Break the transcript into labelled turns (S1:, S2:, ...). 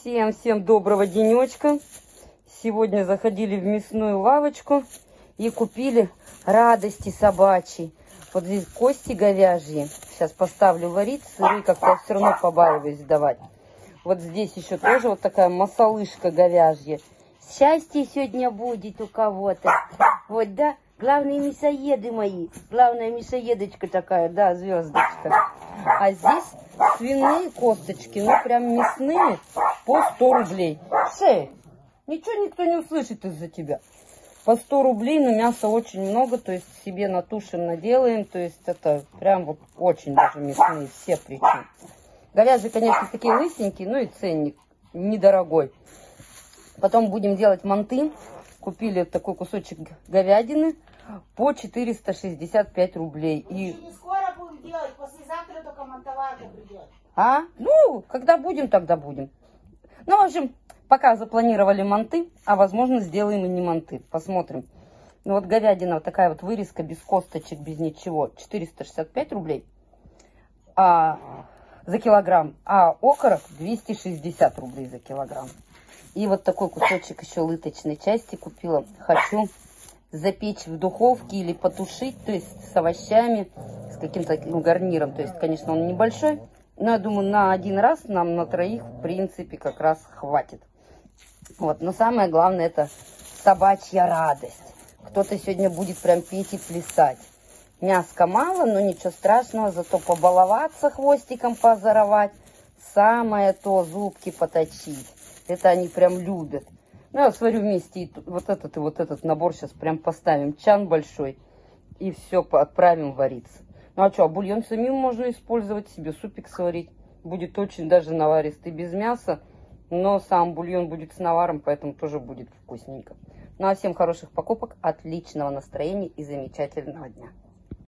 S1: Всем-всем доброго денечка. Сегодня заходили в мясную лавочку и купили радости собачьи. Вот здесь кости говяжьи. Сейчас поставлю варить. Сыры как-то все равно побаиваюсь сдавать. Вот здесь еще тоже вот такая масалышка говяжья. Счастье сегодня будет у кого-то. Вот, да? Главные мясоеды мои. Главная мясоедочка такая, да, звездочка. А здесь свиные косточки, ну прям мясные, по 100 рублей. Шея, ничего никто не услышит из-за тебя. По 100 рублей, но мяса очень много, то есть себе натушим, наделаем, то есть это прям вот очень даже мясные, все причем. Говяжьи, конечно, такие лысенькие, ну и ценник недорогой. Потом будем делать манты. Купили такой кусочек говядины по 465 рублей. И...
S2: Не скоро будем делать, послезавтра только монтоварка придет.
S1: А? Ну, когда будем, тогда будем. Ну, в общем, пока запланировали манты, а возможно сделаем и не манты. Посмотрим. Ну вот говядина, вот такая вот вырезка, без косточек, без ничего, 465 рублей а, за килограмм. А окорок 260 рублей за килограмм. И вот такой кусочек еще лыточной части купила. Хочу запечь в духовке или потушить, то есть с овощами, с каким-то таким гарниром. То есть, конечно, он небольшой, но я думаю, на один раз нам на троих, в принципе, как раз хватит. Вот, но самое главное, это собачья радость. Кто-то сегодня будет прям петь и плясать. Мяска мало, но ничего страшного, зато побаловаться хвостиком, позоровать. Самое то, зубки поточить. Это они прям любят. Ну, я сварю вместе и вот этот и вот этот набор сейчас прям поставим. Чан большой. И все отправим вариться. Ну, а что, а бульон самим можно использовать, себе супик сварить. Будет очень даже наваристый без мяса. Но сам бульон будет с наваром, поэтому тоже будет вкусненько. Ну, а всем хороших покупок, отличного настроения и замечательного дня.